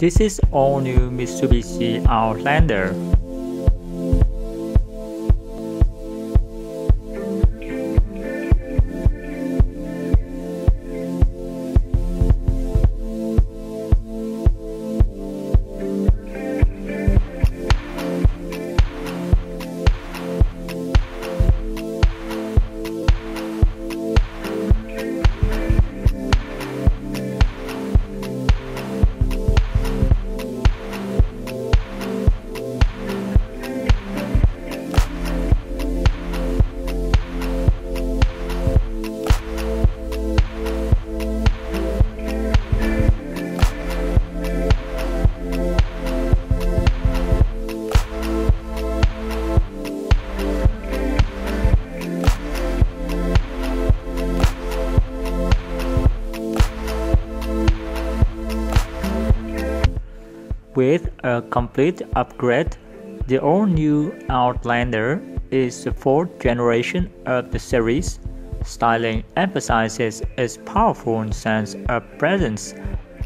This is all new Mitsubishi Outlander. With a complete upgrade, the all-new Outlander is the fourth generation of the series. Styling emphasizes its powerful sense of presence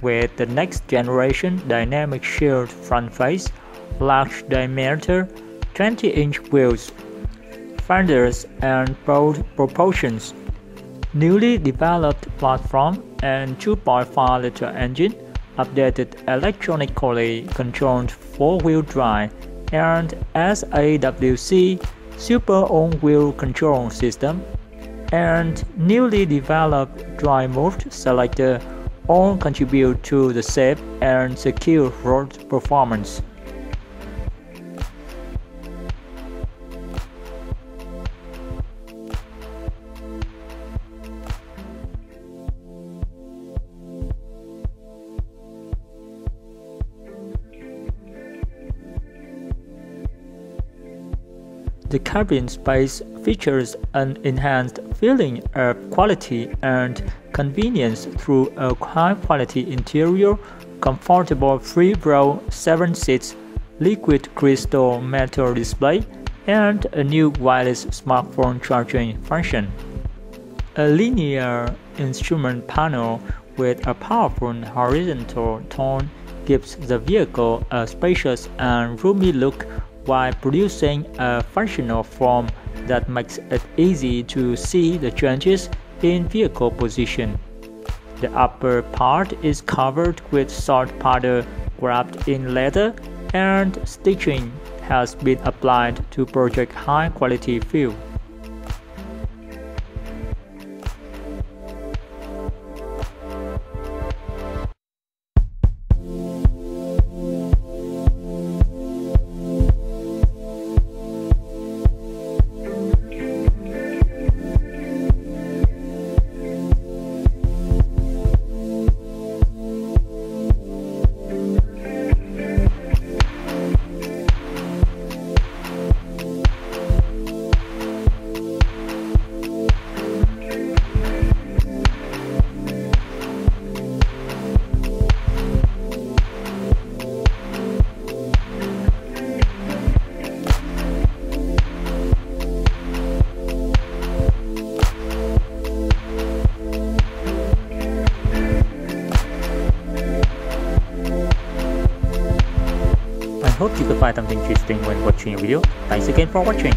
with the next generation dynamic shield front face, large diameter, 20-inch wheels, fenders and bold proportions, newly developed platform and 2.5-liter engine updated electronically controlled four-wheel drive and SAWC Super All-Wheel Control System and newly developed drive mode selector all contribute to the safe and secure road performance. The cabin space features an enhanced feeling of quality and convenience through a high-quality interior, comfortable free-row 7 seats, liquid crystal metal display, and a new wireless smartphone charging function. A linear instrument panel with a powerful horizontal tone gives the vehicle a spacious and roomy look while producing a functional form that makes it easy to see the changes in vehicle position. The upper part is covered with salt powder wrapped in leather and stitching has been applied to project high quality feel. Hope you could find something interesting when watching a video. Thanks again for watching.